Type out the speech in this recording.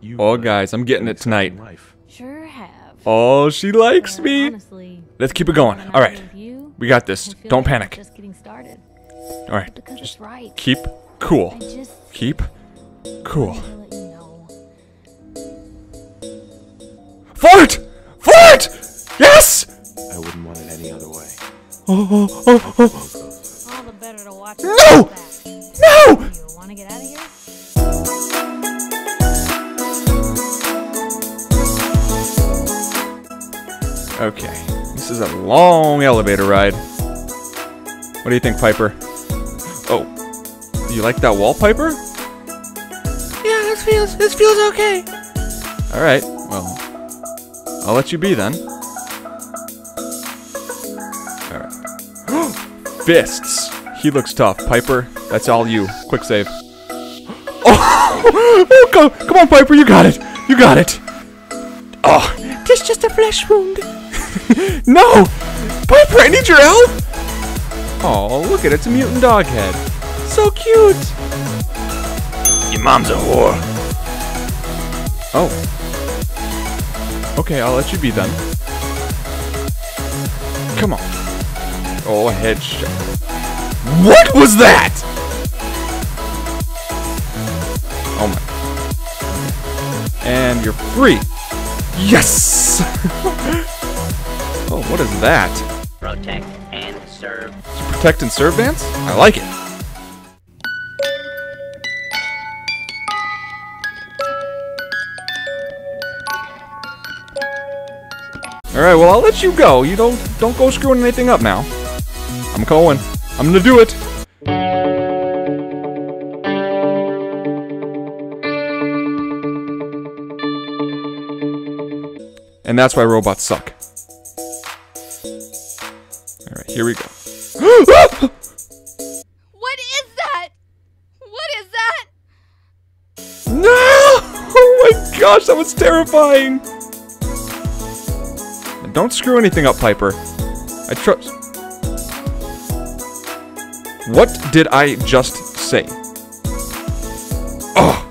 You, Oh, guys, I'm getting it tonight. life. Sure have. Oh, she likes Uh, me. Honestly, Let's keep it going. when All I'm right, with you, we got this. Don't like panic. Just getting started. All right, Because just it's right. keep cool. Just Keep cool. wanted to you know. Fart! Fart! Yes! I wouldn't want it any other way. Oh, oh, oh, oh. All the better to watch. No! No! You want to get out of here? Okay, this is a long elevator ride. What do you think, Piper? Oh, you like that wall, Piper? Yeah, this feels this feels okay. All right, well, I'll let you be then. All right. Fists. He looks tough. Piper, that's all you. Quick save. Oh, oh come on, Piper, you got it. You got it. Oh, this just a flesh wound. no! Piper, I need your help! Oh, look at it, it's a mutant dog head. So cute! Your mom's a whore. Oh. Okay, I'll let you be then. Come on. Oh, headshot. What was that? Oh my. And you're free. Yes! oh, what is that? Protect and serve. Protect and serve dance? I like it. All right, well I'll let you go. You don't don't go screwing anything up now. I'm going. I'm gonna do it. And that's why robots suck. All right, here we go. What is that? What is that? No! Oh my gosh, that was terrifying! Don't screw anything up, Piper. I trust. What did I just say? Oh!